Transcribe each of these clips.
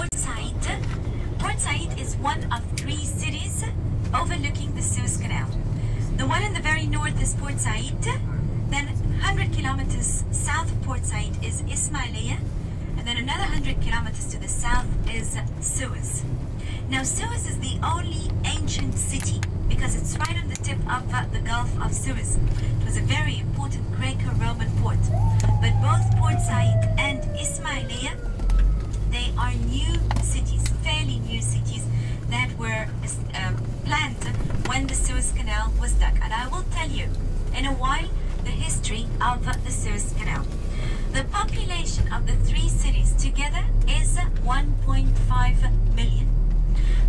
Port Said. Port Said is one of three cities overlooking the Suez Canal. The one in the very north is Port Said, then 100 kilometers south of Port Said is Ismailia, and then another 100 kilometers to the south is Suez. Now Suez is the only ancient city because it's right on the tip of uh, the Gulf of Suez. It was a very important Greco-Roman port. But both Port Said and Ismailia new cities, fairly new cities that were uh, planned when the Suez Canal was dug. And I will tell you in a while the history of the Suez Canal. The population of the three cities together is 1.5 million.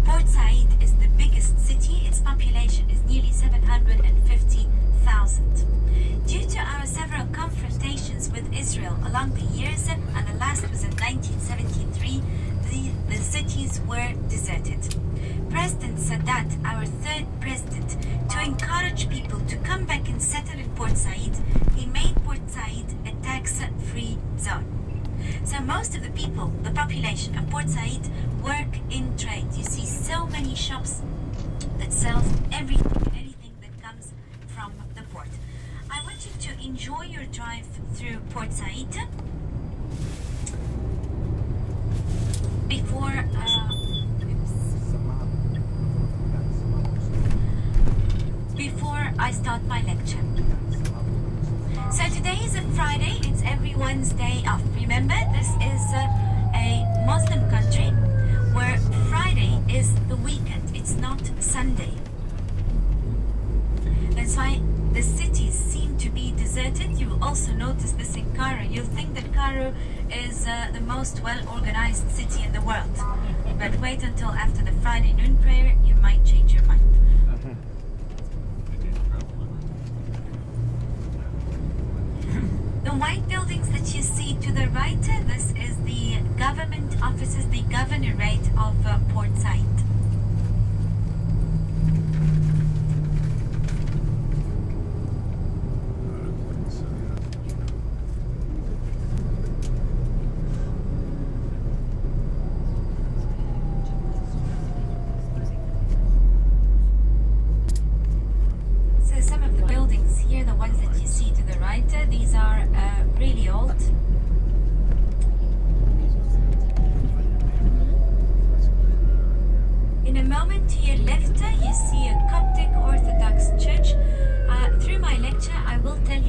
Port Said is the biggest city. Its population is nearly 750,000. Due to our several Israel along the years, and the last was in 1973, the, the cities were deserted. President Sadat, our third president, to encourage people to come back and settle in Port Said, he made Port Said a tax-free zone. So most of the people, the population of Port Said, work in trade. You see so many shops that sells everything and anything that comes from the port. I want you to enjoy your drive through Port Said. Before uh, before I start my lecture. So today is a Friday, it's everyone's day off. Remember, this is a, a Muslim country where Friday is the weekend, it's not Sunday. That's why deserted. You will also notice this in Cairo. You'll think that Cairo is uh, the most well organized city in the world. But wait until after the Friday noon prayer, you might change your mind. The white buildings that you see to the right, uh, this is the government offices, the governorate of uh, Port Said. So some of the buildings here, the ones that you see uh, these are uh, really old. In a moment to your left, you see a Coptic Orthodox church. Uh, through my lecture, I will tell